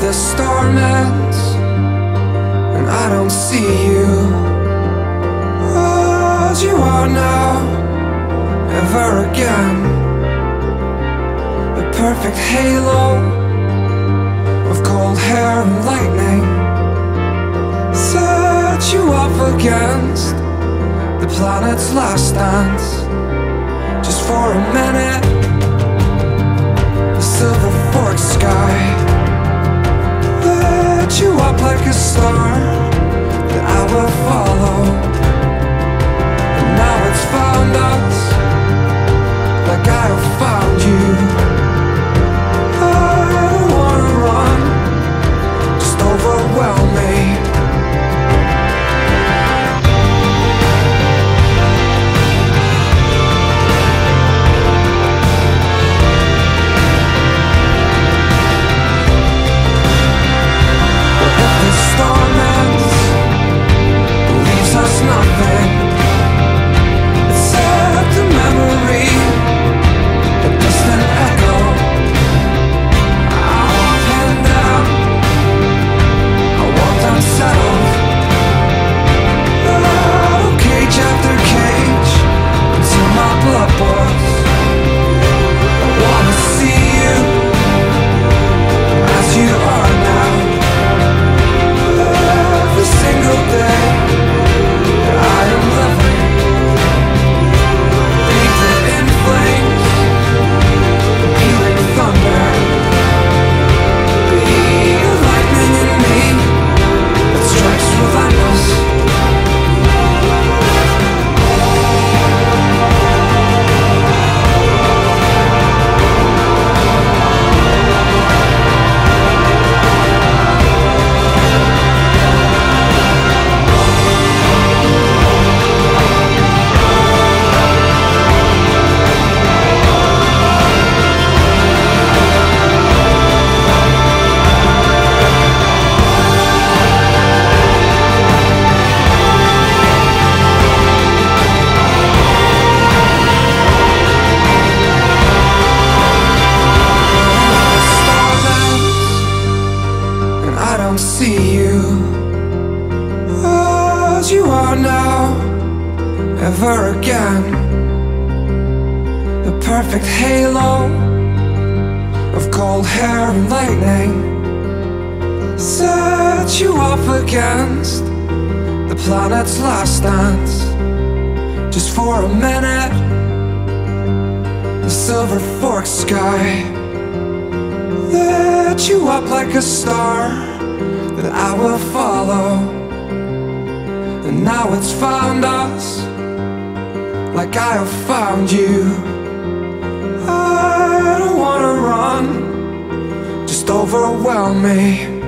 the storm ends and I don't see you. As you are now, ever again, a perfect halo of cold hair and lightning set you up against the planet's last dance, just for a minute. The silver fork sky like a star that I will follow. Are now, ever again. The perfect halo of cold hair and lightning set you up against the planet's last dance, just for a minute. The silver fork sky lit you up like a star that I will follow. And now it's found us like I have found you. I don't wanna run, just overwhelm me.